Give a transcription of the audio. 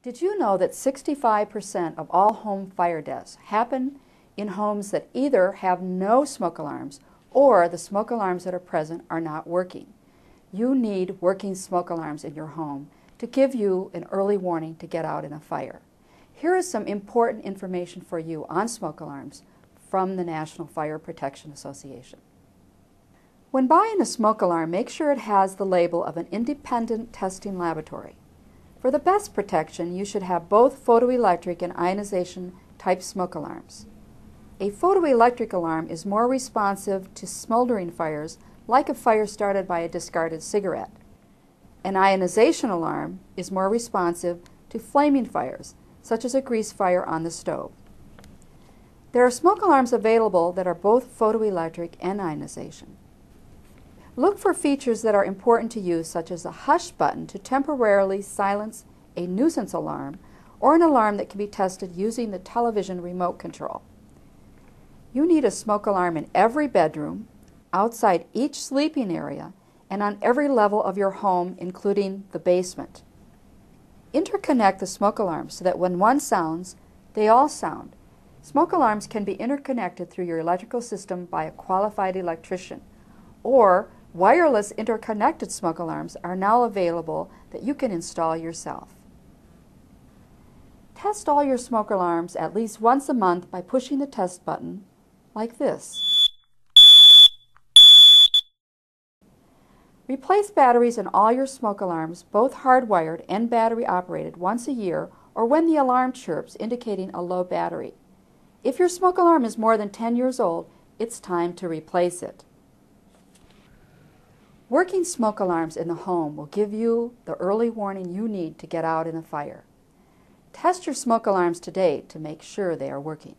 Did you know that 65% of all home fire deaths happen in homes that either have no smoke alarms or the smoke alarms that are present are not working? You need working smoke alarms in your home to give you an early warning to get out in a fire. Here is some important information for you on smoke alarms from the National Fire Protection Association. When buying a smoke alarm, make sure it has the label of an independent testing laboratory. For the best protection, you should have both photoelectric and ionization type smoke alarms. A photoelectric alarm is more responsive to smoldering fires like a fire started by a discarded cigarette. An ionization alarm is more responsive to flaming fires, such as a grease fire on the stove. There are smoke alarms available that are both photoelectric and ionization. Look for features that are important to you, such as a hush button to temporarily silence a nuisance alarm or an alarm that can be tested using the television remote control. You need a smoke alarm in every bedroom, outside each sleeping area, and on every level of your home, including the basement. Interconnect the smoke alarms so that when one sounds, they all sound. Smoke alarms can be interconnected through your electrical system by a qualified electrician or Wireless interconnected smoke alarms are now available that you can install yourself. Test all your smoke alarms at least once a month by pushing the test button like this. Replace batteries in all your smoke alarms, both hardwired and battery operated, once a year or when the alarm chirps indicating a low battery. If your smoke alarm is more than 10 years old, it's time to replace it. Working smoke alarms in the home will give you the early warning you need to get out in a fire. Test your smoke alarms today to make sure they are working.